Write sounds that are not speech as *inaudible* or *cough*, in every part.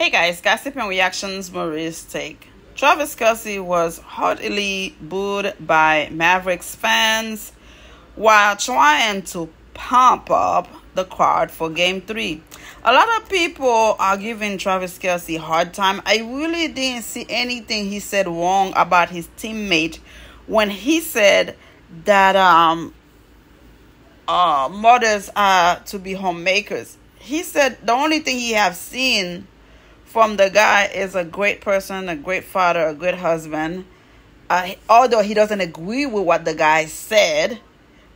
Hey guys, gossip and reactions, Marie's take. Travis Kelce was heartily booed by Mavericks fans while trying to pump up the crowd for game three. A lot of people are giving Travis Kelce hard time. I really didn't see anything he said wrong about his teammate when he said that um uh mothers are to be homemakers. He said the only thing he have seen from the guy is a great person, a great father, a good husband. Uh, although he doesn't agree with what the guy said.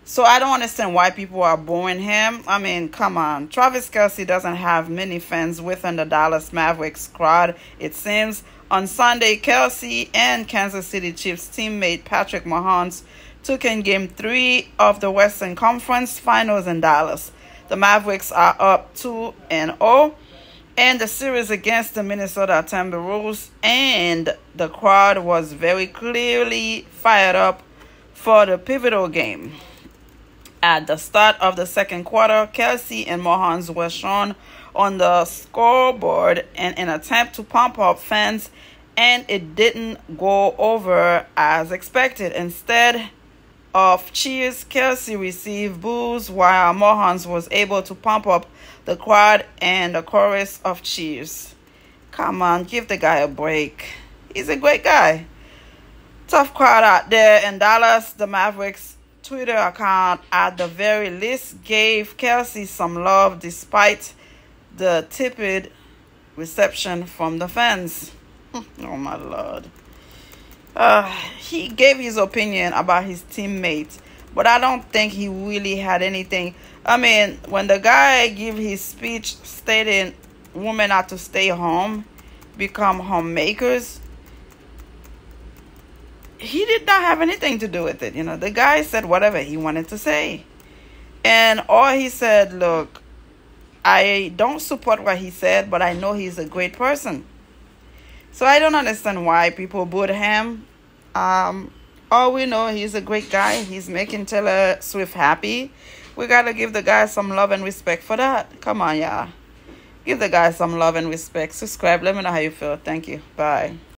So I don't understand why people are booing him. I mean, come on. Travis Kelce doesn't have many fans within the Dallas Mavericks squad, it seems. On Sunday, Kelce and Kansas City Chiefs teammate Patrick Mahomes took in game three of the Western Conference Finals in Dallas. The Mavericks are up 2 and 0 and the series against the Minnesota Timberwolves, and the crowd was very clearly fired up for the pivotal game. At the start of the second quarter, Kelce and Mahomes were shown on the scoreboard in an attempt to pump up fans, and it didn't go over as expected. Instead, of cheers, Kelce received boos while Mahomes was able to pump up the crowd and the chorus of cheers. Come on, give the guy a break. He's a great guy. Tough crowd out there in Dallas. The Mavericks Twitter account at the very least gave Kelce some love despite the tepid reception from the fans. *laughs* oh my lord. Uh, he gave his opinion about his teammates, but I don't think he really had anything. I mean, when the guy gave his speech stating women are to stay home, become homemakers, he did not have anything to do with it. You know, the guy said whatever he wanted to say. And all he said, look, I don't support what he said, but I know he's a great person. So I don't understand why people booed him. Um, all we know, he's a great guy. He's making Taylor Swift happy. We got to give the guy some love and respect for that. Come on, y'all. Give the guy some love and respect. Subscribe. Let me know how you feel. Thank you. Bye.